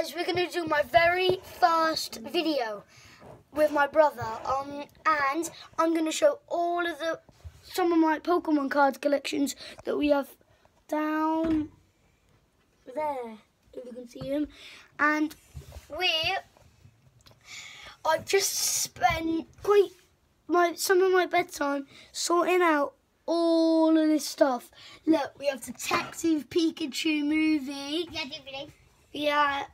guys, we're gonna do my very first video with my brother. Um, and I'm gonna show all of the some of my Pokemon cards collections that we have down there, if you can see him. And we, I've just spent quite my some of my bedtime sorting out all of this stuff. Look, we have Detective Pikachu movie. Yeah, DVD. Yeah,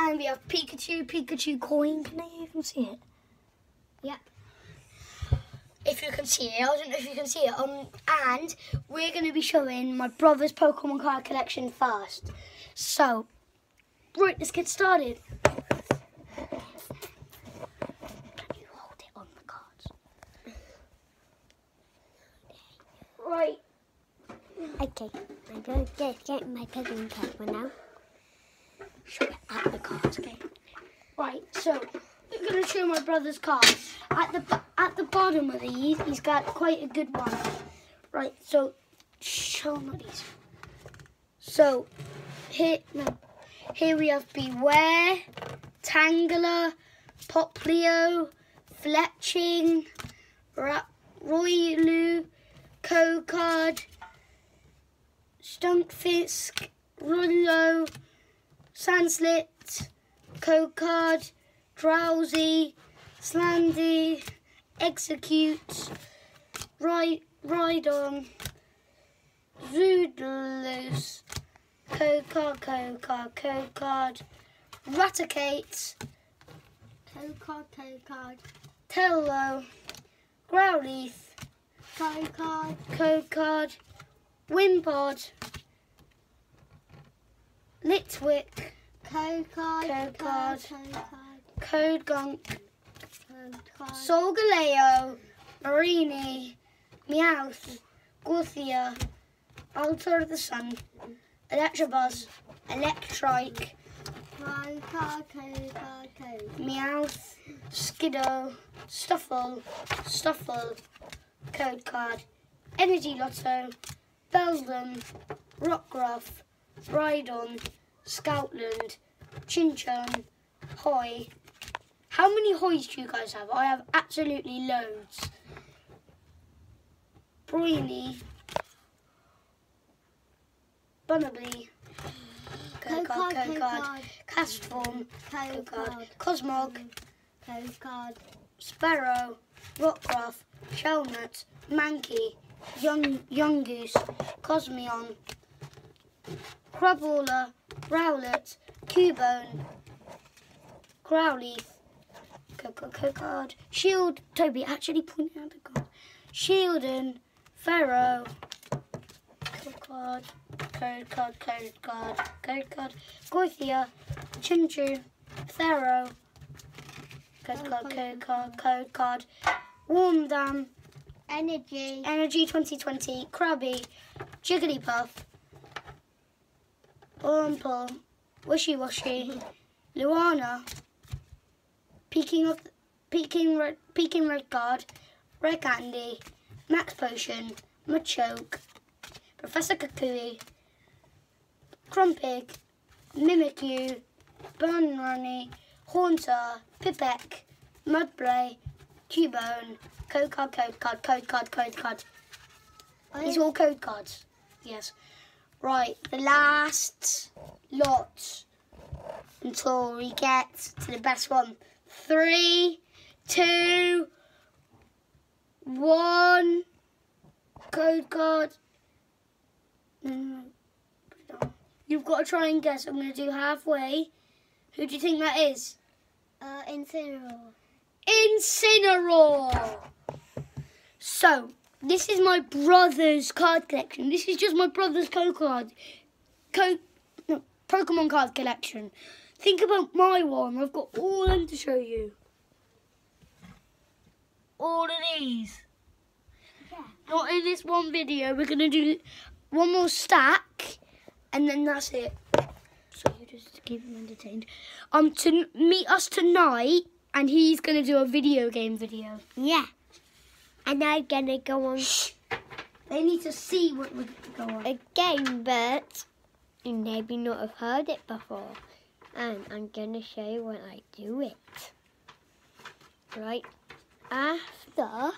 and we have Pikachu, Pikachu coin. Can you even see it? Yep. If you can see it, I don't know if you can see it. Um, and we're going to be showing my brother's Pokemon card collection first. So, right, let's get started. Can you hold it on the cards? Right. Okay, I'm going to get, my Pokemon card now. Show it at the cards, okay? Right, so we're gonna show my brother's cards. At the at the bottom of these, he's got quite a good one. Right, so show him these. So here, no, here we have Bewear, Tangela, Poplio, Fletchling, Ra- Cocard, Stunfisk, Rullo, Sanslit, Cocard, Drowzee, Slandy, Exeggcute, Ride, Rhydon, Zoodlos, Cocard, Cocard, Cocard, Raticate, Cocard, Cocard, Tello, Growlithe, Cocard, Cocard, Wimpod, Litwick, Cocard, Cocard. Cocard, Code Gunk, Solgaleo, Mareanie, Meowth, Gorthia, Altar of the Sun, Electabuzz, Electrike, Meowth, Skiddo, Stufful, Stufful, Code Card, Energy Loto, Beldum, Rockruff, Rhydon, Scoutland, Chinchon, Hoy. How many Hoys do you guys have? I have absolutely loads. Broiny, Bunnelby, Code Card, Code Card, Castform, Code Card, Cosmog, Cocard, Spearow, Rockruff, Shellnut, Mankey, Young Young Goose, Cosmoem, Crabrawler, Rowlet, Cubone, Growlithe, Card, Shield, Toby actually pointed out the card, Shieldon, Pharaoh, card, code card, code card, code card, Goithia, Chinchou, Pharaoh, code card, code card, code card, Wormadam, Energy, Energy 2020, Krabby, Jigglypuff, Wurmple, Wishiwashi, Luana, Peking of Peking Red Peking Red Guard, Red Candy, Max Potion, Machoke, Professor Kukui, Grumpig, Mimikyu, Burnrunny, Haunter, Pipek, Mudbray, Cubone, Code Card, Code Card, Code Card, Code Card. These are all code cards. Yes. Right, the last lot until we get to the best one. Three, two, one. Code card. You've got to try and guess. I'm going to do halfway. Who do you think that is? uh, Incineroar, Incineroar. So, this is my brother's card collection. This is just my brother's code card, code, no, Pokemon card collection. Think about my one. I've got all them to show you. All of these. Yeah. Not in this one video. We're gonna do one more stack, and then that's it. So you just keep him entertained. Um, to meet us tonight, and he's gonna do a video game video. Yeah. And I'm gonna go on They need to see what we're going on. a game, but you maybe not have heard it before. and I'm gonna show you when I do it. Right after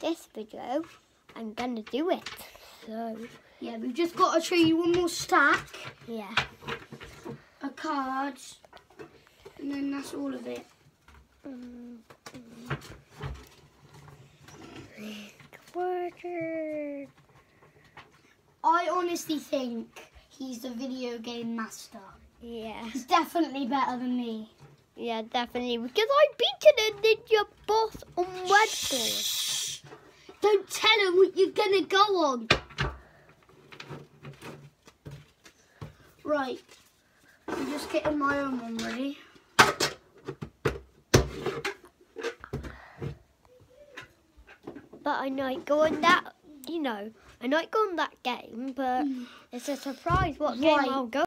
this video, I'm gonna do it. So Yeah, we've just got to show you one more stack yeah, A cards, and then that's all of it. Mm, I honestly think he's the video game master. Yeah, He's definitely better than me. yeah, definitely because I beat the ninja boss on. Shh. Don't tell him what you're gonna go on. Right. I'm just getting my own one ready. But I might go on that, you know, I might go on that game, but mm. it's a surprise what game Right. I'll go